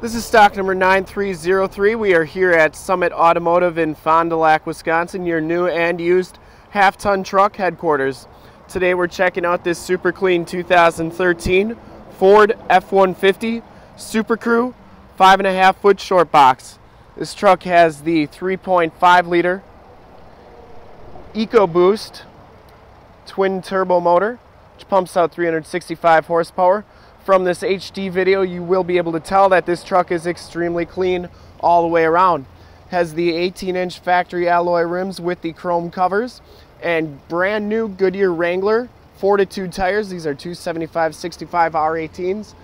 This is stock number 9303. We are here at Summit Automotive in Fond du Lac, Wisconsin, your new and used half-ton truck headquarters. Today we're checking out this super clean 2013 Ford F-150 Super Crew 5.5 foot short box. This truck has the 3.5 liter EcoBoost twin turbo motor, which pumps out 365 horsepower from this HD video, you will be able to tell that this truck is extremely clean all the way around. Has the 18 inch factory alloy rims with the chrome covers and brand new Goodyear Wrangler Fortitude tires. These are 275 65 R18s.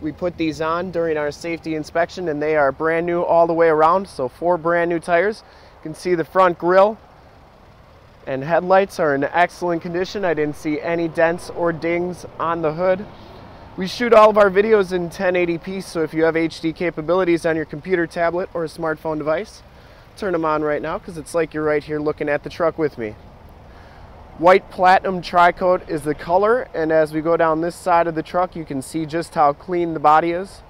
We put these on during our safety inspection and they are brand new all the way around. So four brand new tires. You can see the front grille and headlights are in excellent condition. I didn't see any dents or dings on the hood. We shoot all of our videos in 1080p, so if you have HD capabilities on your computer, tablet, or a smartphone device, turn them on right now because it's like you're right here looking at the truck with me. White Platinum Tri-Coat is the color, and as we go down this side of the truck, you can see just how clean the body is,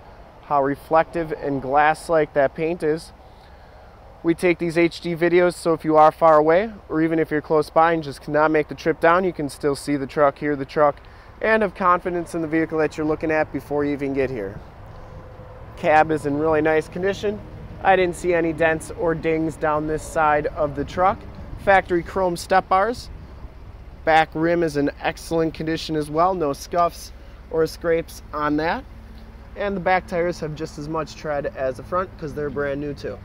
how reflective and glass-like that paint is. We take these HD videos, so if you are far away, or even if you're close by and just cannot make the trip down, you can still see the truck, hear the truck, and have confidence in the vehicle that you're looking at before you even get here. Cab is in really nice condition. I didn't see any dents or dings down this side of the truck. Factory chrome step bars. Back rim is in excellent condition as well. No scuffs or scrapes on that. And the back tires have just as much tread as the front because they're brand new too.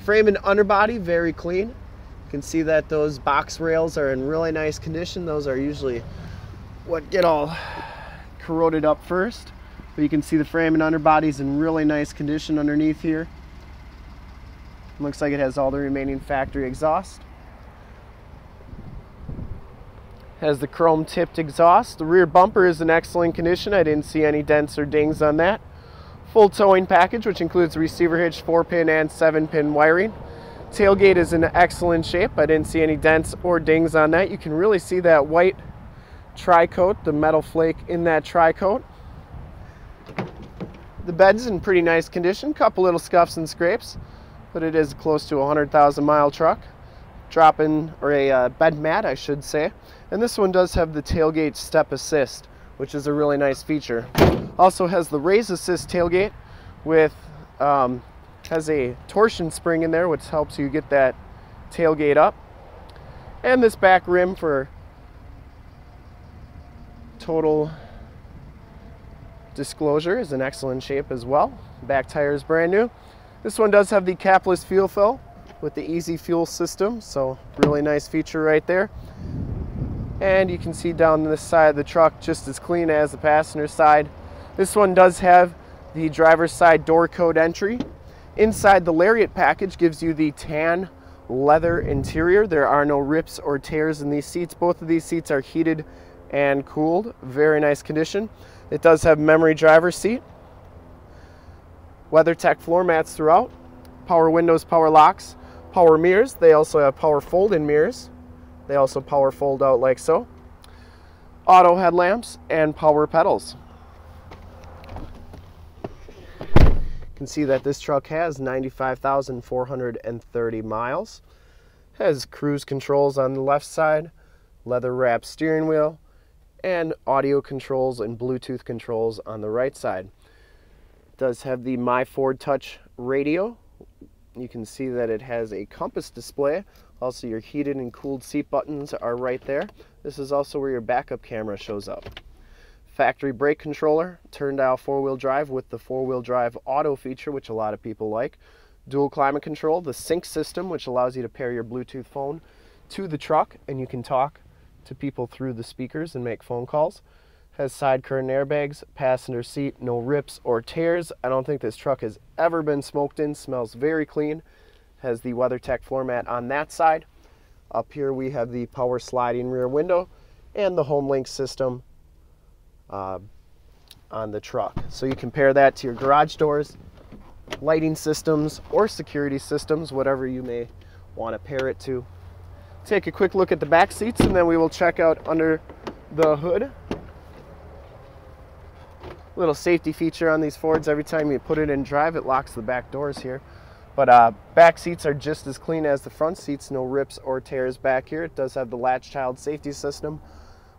Frame and underbody, very clean. You can see that those box rails are in really nice condition. Those are usually what get all corroded up first. But you can see the frame and underbody's in really nice condition underneath here. Looks like it has all the remaining factory exhaust. Has the chrome tipped exhaust. The rear bumper is in excellent condition. I didn't see any dents or dings on that. Full towing package, which includes receiver hitch, 4-pin and 7-pin wiring. Tailgate is in excellent shape. I didn't see any dents or dings on that. You can really see that white tri-coat, the metal flake in that tri-coat. The bed's in pretty nice condition, couple little scuffs and scrapes, but it is close to a 100,000 mile truck. Dropping, or a uh, bed mat, I should say. And this one does have the tailgate step assist, which is a really nice feature. Also has the raise assist tailgate with, um, has a torsion spring in there, which helps you get that tailgate up. And this back rim for total disclosure is in excellent shape as well. Back tire is brand new. This one does have the capless fuel fill with the easy fuel system, so really nice feature right there. And you can see down this side of the truck just as clean as the passenger side. This one does have the driver's side door code entry. Inside the Lariat package gives you the tan leather interior. There are no rips or tears in these seats. Both of these seats are heated and cooled. Very nice condition. It does have memory driver seat. WeatherTech floor mats throughout. Power windows, power locks, power mirrors. They also have power fold-in mirrors. They also power fold out like so. Auto headlamps and power pedals. You can see that this truck has 95,430 miles. Has cruise controls on the left side, leather wrapped steering wheel, and audio controls and Bluetooth controls on the right side. Does have the My Ford Touch radio. You can see that it has a compass display. Also your heated and cooled seat buttons are right there. This is also where your backup camera shows up. Factory brake controller, turn dial four-wheel drive with the four-wheel drive auto feature, which a lot of people like. Dual climate control, the sync system, which allows you to pair your Bluetooth phone to the truck and you can talk to people through the speakers and make phone calls. Has side curtain airbags, passenger seat, no rips or tears. I don't think this truck has ever been smoked in. Smells very clean. Has the WeatherTech floor mat on that side. Up here we have the power sliding rear window and the HomeLink system uh, on the truck. So you compare that to your garage doors, lighting systems, or security systems, whatever you may want to pair it to take a quick look at the back seats and then we will check out under the hood. little safety feature on these Fords. Every time you put it in drive, it locks the back doors here. But uh, back seats are just as clean as the front seats. No rips or tears back here. It does have the latch child safety system.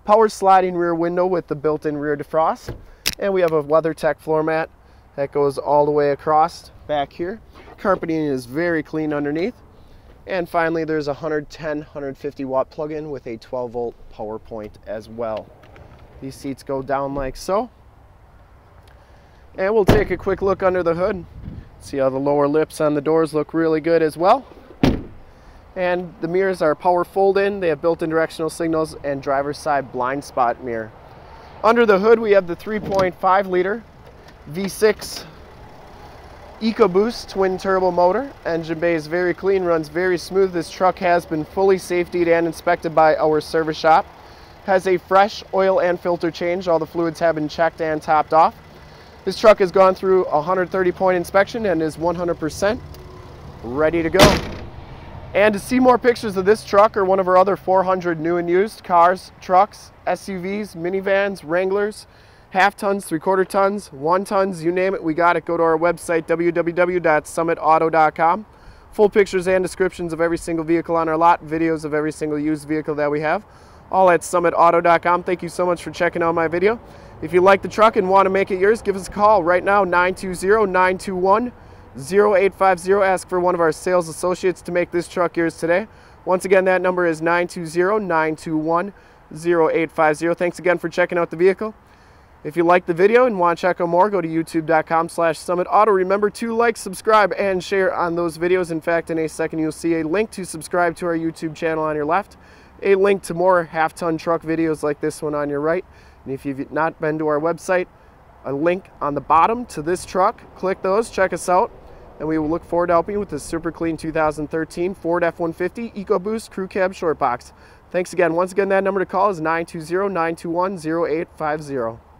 Power sliding rear window with the built-in rear defrost. And we have a WeatherTech floor mat that goes all the way across back here. Carpeting is very clean underneath. And finally, there's a 110, 150 watt plug-in with a 12 volt power point as well. These seats go down like so. And we'll take a quick look under the hood. See how the lower lips on the doors look really good as well. And the mirrors are power fold in. They have built-in directional signals and driver's side blind spot mirror. Under the hood, we have the 3.5 liter V6 EcoBoost twin turbo motor. Engine bay is very clean, runs very smooth. This truck has been fully safetied and inspected by our service shop. Has a fresh oil and filter change. All the fluids have been checked and topped off. This truck has gone through a 130 point inspection and is 100% ready to go. And to see more pictures of this truck or one of our other 400 new and used cars, trucks, SUVs, minivans, Wranglers, half tons, three quarter tons, one tons, you name it, we got it. Go to our website, www.summitauto.com. Full pictures and descriptions of every single vehicle on our lot, videos of every single used vehicle that we have, all at summitauto.com. Thank you so much for checking out my video. If you like the truck and want to make it yours, give us a call right now, 920-921-0850. Ask for one of our sales associates to make this truck yours today. Once again, that number is 920-921-0850. Thanks again for checking out the vehicle. If you like the video and want to check out more, go to youtube.com slash summitauto. Remember to like, subscribe, and share on those videos. In fact, in a second, you'll see a link to subscribe to our YouTube channel on your left, a link to more half-ton truck videos like this one on your right. And if you've not been to our website, a link on the bottom to this truck. Click those, check us out, and we will look forward to helping you with this super clean 2013 Ford F-150 EcoBoost Crew Cab Short Box. Thanks again. Once again, that number to call is 920 921 0850.